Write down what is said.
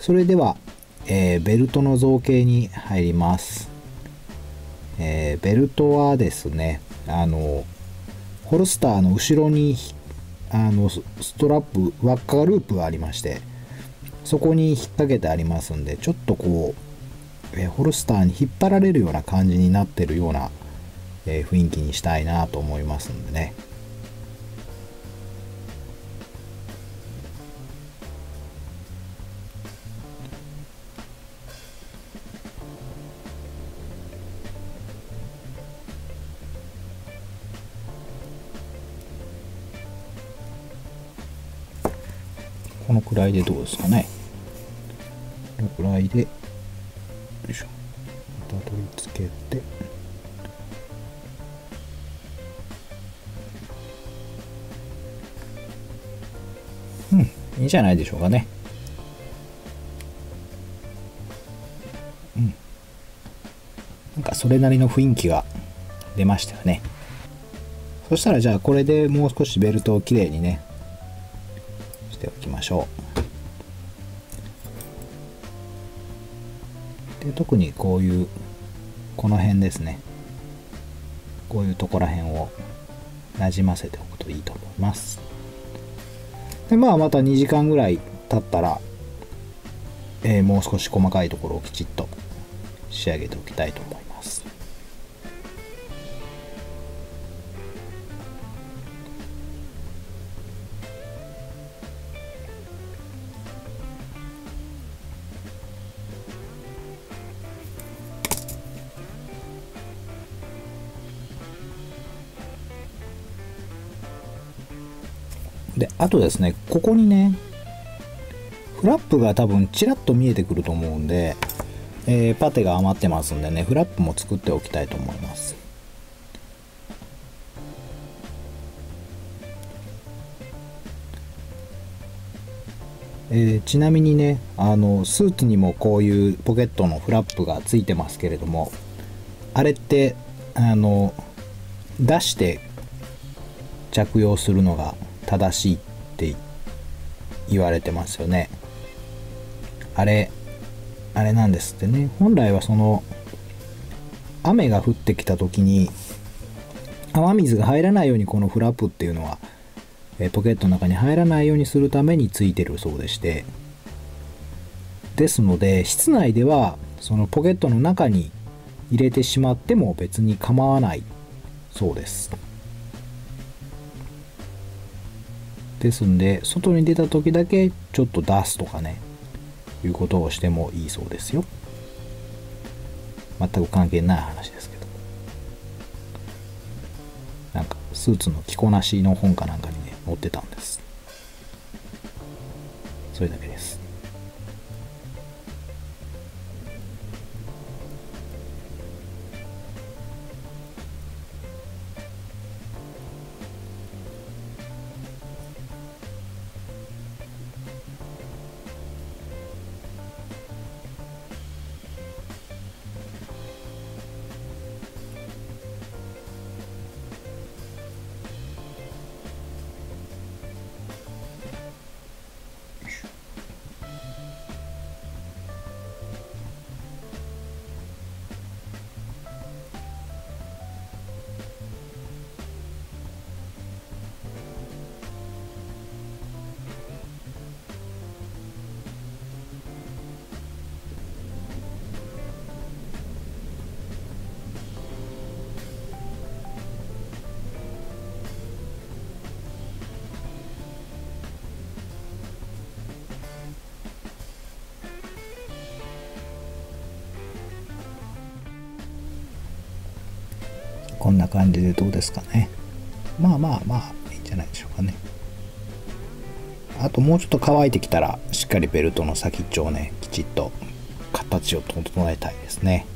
それでは、えーベルトの造形に入ります、えーベルトはですねあのホルスターの後ろにあのストラップ輪っかループがありましてそこに引っ掛けてありますんでちょっとこう、えーホルスターに引っ張られるような感じになってるような、え雰囲気にしたいなと思いますんでね。このくらいでどうですかね。このくらいでよいしょ。また取り付けて。うんいいんじゃないでしょうかね。うん。なんかそれなりの雰囲気が出ましたよね。そしたらじゃあこれでもう少しベルトをきれいにねしておきましょう。で特にこういうこの辺ですね。こういうとこら辺をなじませておくといいと思います。でまあまた2時間ぐらい経ったら、えーもう少し細かいところをきちっと仕上げておきたいと思います。であとですねここにねフラップが多分ちらっと見えてくると思うんで、えーパテが余ってますんでねフラップも作っておきたいと思います。えーちなみにねあのスーツにもこういうポケットのフラップがついてますけれどもあれってあの出して着用するのが正しいって言われてますよね。あれあれなんですってね。本来はその雨が降ってきた時に雨水が入らないようにこのフラップっていうのはえポケットの中に入らないようにするためについてるそうでして。ですので室内ではそのポケットの中に入れてしまっても別に構わないそうです。ですんで外に出た時だけちょっと出すとかねいうことをしてもいいそうですよ。全く関係ない話ですけど。なんかスーツの着こなしの本かなんかにね載ってたんです。それだけです。こんな感じでどうですかね。まあまあまあいいんじゃないでしょうかね。あともうちょっと乾いてきたらしっかりベルトの先っちょをねきちっと形を整えたいですね。